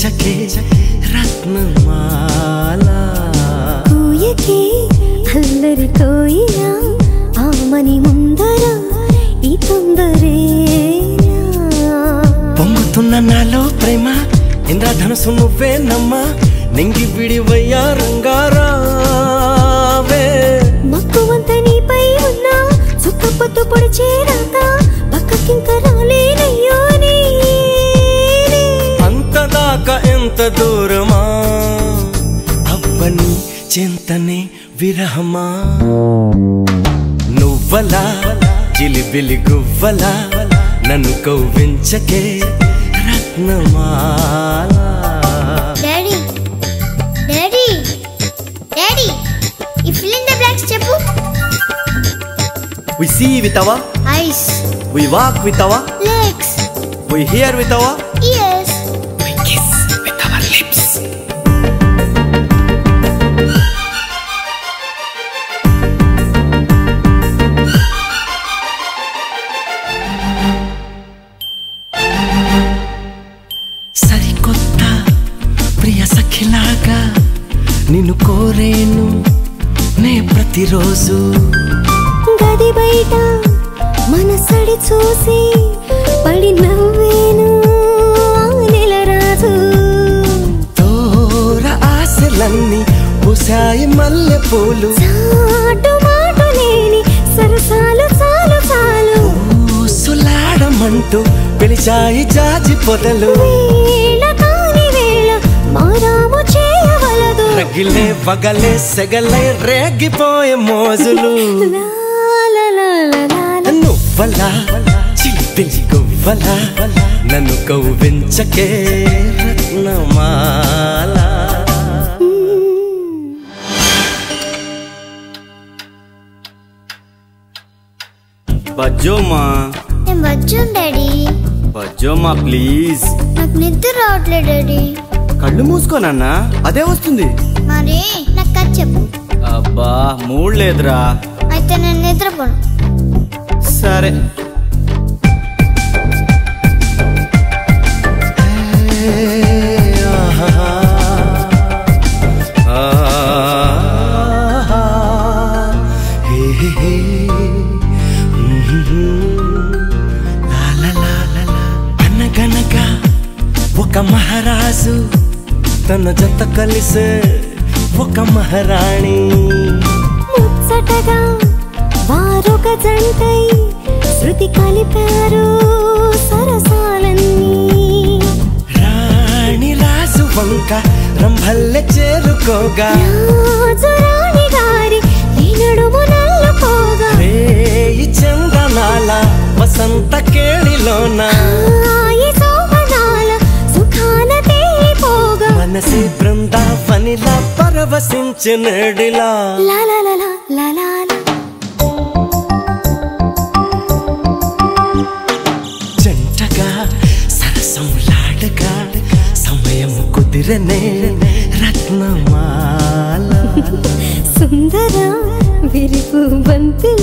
పూచకే రత్నమాల. కోయకే అల్లరి కోయిల ఆమని ముందర ఈ తొందరే నాలో ప్రేమ ఇంద్రధనుసు నువ్వే నమ్మ నింగి విడివయ్యా రంగారా. ఎంత దూరమా? అవ్వని చింతనే విరహమా? నువ్వలా జిలిబిలి గువ్వలా నన్ను కవ్వించకే రత్నమాలా చెప్పు. We see with our, eyes. We walk with our, legs we hear with our, ప్రియ సఖిలాగా నిన్ను కోరేను నే ప్రతిరోజు. గది బయట మనసడి చూసి పడి నవ్వేను. ఆ నెలరాజు తోర ఆశలన్నీ పూసాయి మల్లె పూలు మాట లేని సరసాలు చాలు చాలు. ఊసులాడమంటూ పిలిచాయి జాజి పొదలు. వేళ రగిలే వగలే సెగలే రేగిపోయే మోజులు. నువ్వలా చిలిపిలి గువ్వలా నన్ను కవ్వించకే రత్నమాల. బజ్జోమా. నేను వచ్చాను డాడీ? బజ్జోమా ప్లీజ్. నాకు నిద్ర రావట్లేదు డాడీ. కళ్ళు మూసుకోనన్నా అదే వస్తుంది. మరి నాకు కథ చెప్పు. అబ్బా మూడ్ లేదురా. అయితే నేను నిద్రపోను. సరే. ఒక మహారాజు తన జత కలిసే ఒక మహారాణి. ముచ్చటగా వారొక జంటై శృతి కలిపారు సరసాలన్నీ. రాణి రాజు వంక రంభల్లె చేరుకోగా. రాణి గారి ఈ నడుము నల్లుకోగా రేయి చందనాల వసంత కేళిలోన. పరవశించినడిలా. జంటగా సరసములాడగా సమయం కుదిరనే రత్నమాల సుందర విరిపు బంతిలా